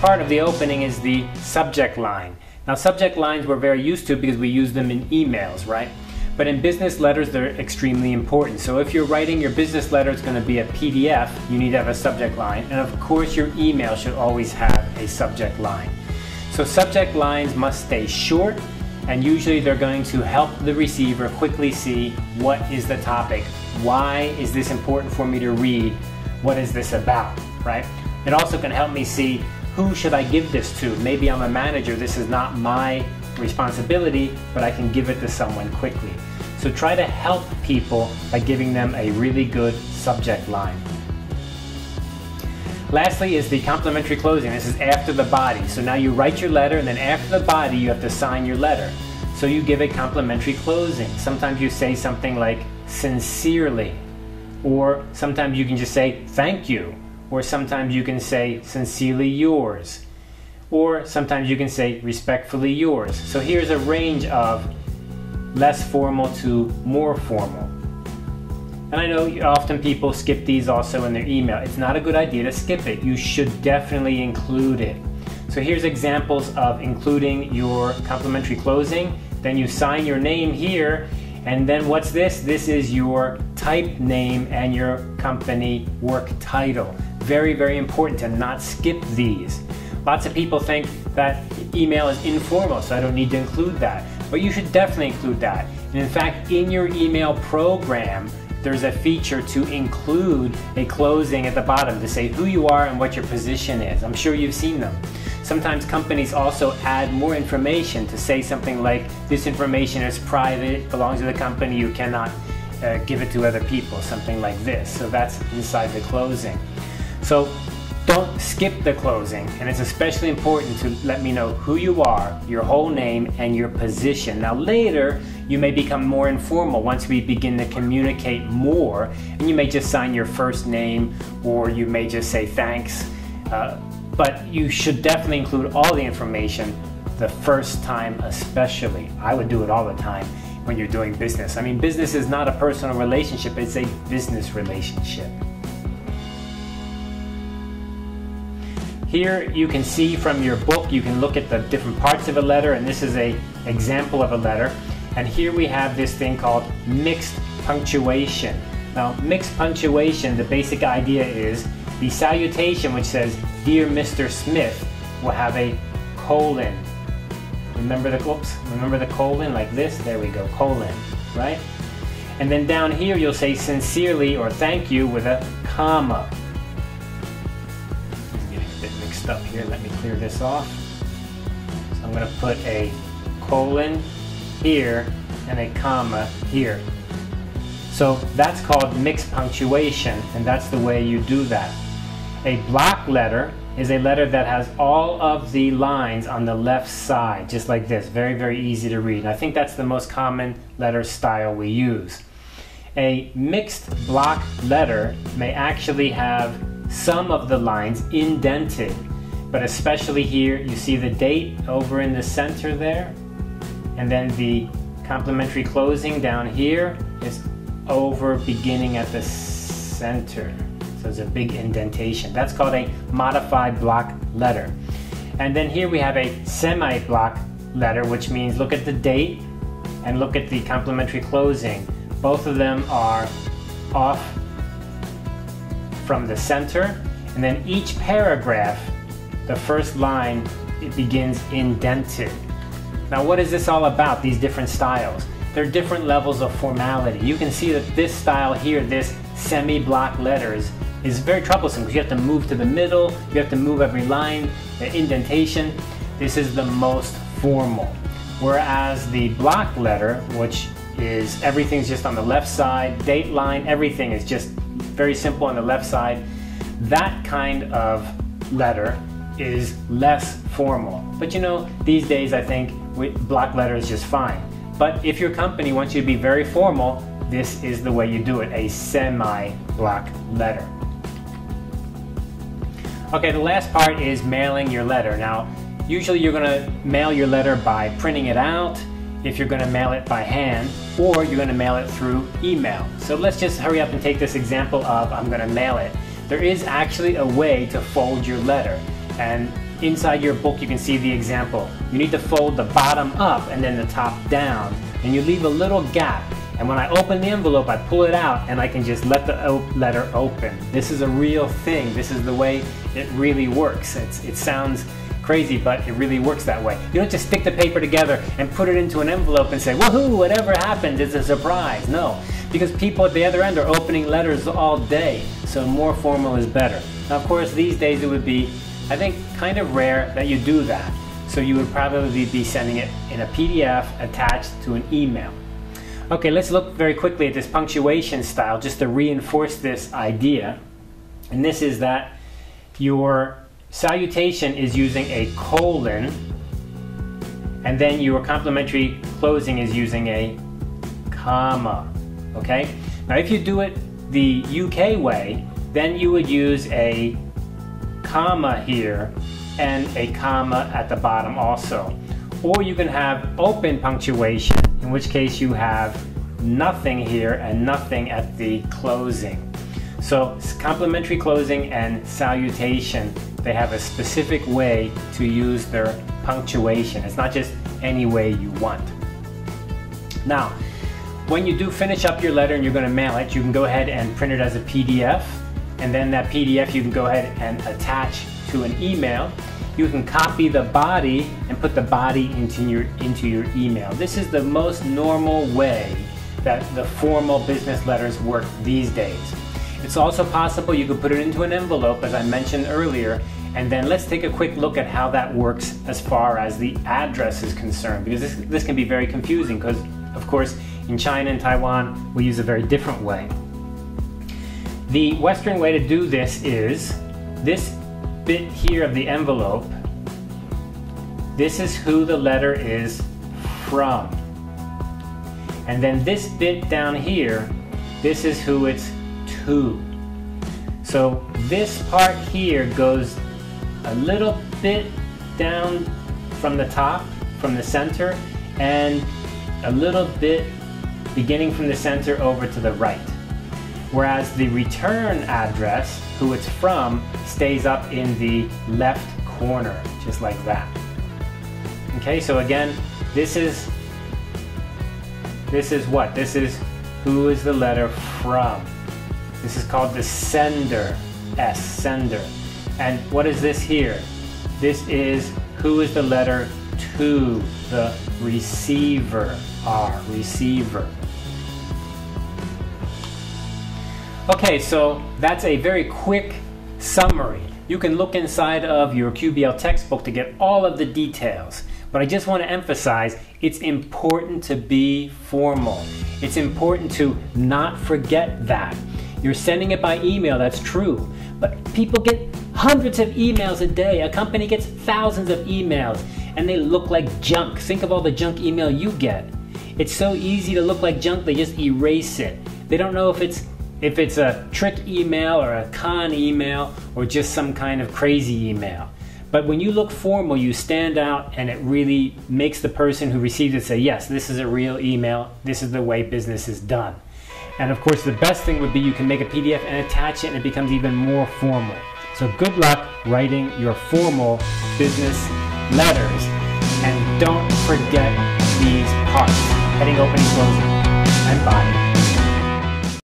part of the opening is the subject line. Now subject lines we're very used to because we use them in emails, right? But in business letters, they're extremely important. So if you're writing your business letter, it's going to be a PDF, you need to have a subject line. And of course, your email should always have a subject line. So subject lines must stay short, and usually they're going to help the receiver quickly see what is the topic. Why is this important for me to read? What is this about, right? It also can help me see who should I give this to? Maybe I'm a manager, this is not my responsibility, but I can give it to someone quickly. So try to help people by giving them a really good subject line. Lastly is the complimentary closing. This is after the body. So now you write your letter and then after the body you have to sign your letter. So you give a complimentary closing. Sometimes you say something like sincerely or sometimes you can just say thank you or sometimes you can say sincerely yours or sometimes you can say respectfully yours. So here's a range of less formal to more formal. And I know often people skip these also in their email. It's not a good idea to skip it. You should definitely include it. So here's examples of including your complimentary closing. Then you sign your name here. And then what's this? This is your type name and your company work title. Very, very important to not skip these. Lots of people think that email is informal, so I don't need to include that. But you should definitely include that. And in fact, in your email program, there's a feature to include a closing at the bottom to say who you are and what your position is. I'm sure you've seen them. Sometimes companies also add more information to say something like this information is private, belongs to the company, you cannot uh, give it to other people, something like this. So that's inside the closing. So don't skip the closing, and it's especially important to let me know who you are, your whole name, and your position. Now, later, you may become more informal once we begin to communicate more, and you may just sign your first name or you may just say thanks. Uh, but you should definitely include all the information the first time, especially. I would do it all the time when you're doing business. I mean, business is not a personal relationship, it's a business relationship. Here you can see from your book, you can look at the different parts of a letter, and this is a example of a letter. And here we have this thing called mixed punctuation. Now, mixed punctuation, the basic idea is the salutation, which says, Dear Mr. Smith, will have a colon. Remember the, oops, remember the colon like this? There we go, colon, right? And then down here, you'll say sincerely or thank you with a comma up here. Let me clear this off. So I'm going to put a colon here and a comma here. So that's called mixed punctuation, and that's the way you do that. A block letter is a letter that has all of the lines on the left side, just like this. Very, very easy to read. I think that's the most common letter style we use. A mixed block letter may actually have some of the lines indented but especially here, you see the date over in the center there, and then the complimentary closing down here is over beginning at the center. So it's a big indentation. That's called a modified block letter. And then here we have a semi-block letter, which means look at the date and look at the complimentary closing. Both of them are off from the center. And then each paragraph the first line it begins indented. Now what is this all about, these different styles? There are different levels of formality. You can see that this style here, this semi-block letters, is very troublesome because you have to move to the middle, you have to move every line, the indentation. This is the most formal. Whereas the block letter, which is everything's just on the left side, date line, everything is just very simple on the left side. That kind of letter is less formal. But you know, these days I think block letter is just fine. But if your company wants you to be very formal, this is the way you do it, a semi-block letter. Okay, the last part is mailing your letter. Now, usually you're gonna mail your letter by printing it out, if you're gonna mail it by hand, or you're gonna mail it through email. So let's just hurry up and take this example of I'm gonna mail it. There is actually a way to fold your letter. And inside your book you can see the example. You need to fold the bottom up and then the top down and you leave a little gap and when I open the envelope I pull it out and I can just let the letter open. This is a real thing. This is the way it really works. It's, it sounds crazy, but it really works that way. You don't just stick the paper together and put it into an envelope and say, woohoo, whatever happens, it's a surprise. No, because people at the other end are opening letters all day, so more formal is better. Now, of course, these days it would be, I think, kind of rare that you do that. So you would probably be sending it in a PDF attached to an email. Okay, let's look very quickly at this punctuation style just to reinforce this idea. And this is that your salutation is using a colon, and then your complimentary closing is using a comma. Okay? Now, if you do it the UK way, then you would use a comma here and a comma at the bottom also. Or you can have open punctuation, in which case you have nothing here and nothing at the closing. So complimentary closing and salutation, they have a specific way to use their punctuation. It's not just any way you want. Now, when you do finish up your letter and you're going to mail it, you can go ahead and print it as a PDF. And then that PDF you can go ahead and attach to an email. You can copy the body and put the body into your, into your email. This is the most normal way that the formal business letters work these days. It's also possible you could put it into an envelope, as I mentioned earlier, and then let's take a quick look at how that works as far as the address is concerned, because this, this can be very confusing, because of course in China and Taiwan we use a very different way. The Western way to do this is this bit here of the envelope, this is who the letter is from. And then this bit down here, this is who it's So this part here goes a little bit down from the top, from the center, and a little bit beginning from the center over to the right. Whereas the return address, who it's from, stays up in the left corner, just like that. Okay, so again, this is this is what? This is who is the letter from. This is called the sender, S, sender. And what is this here? This is who is the letter to, the receiver, R, receiver. Okay, so that's a very quick summary. You can look inside of your QBL textbook to get all of the details. But I just want to emphasize it's important to be formal. It's important to not forget that. You're sending it by email, that's true. But people get hundreds of emails a day. A company gets thousands of emails and they look like junk. Think of all the junk email you get. It's so easy to look like junk, they just erase it. They don't know if it's if it's a trick email or a con email or just some kind of crazy email. But when you look formal, you stand out and it really makes the person who receives it say, yes, this is a real email. This is the way business is done. And of course, the best thing would be you can make a PDF and attach it and it becomes even more formal. So good luck writing your formal business letters. And don't forget these parts, heading, opening, closing, and body.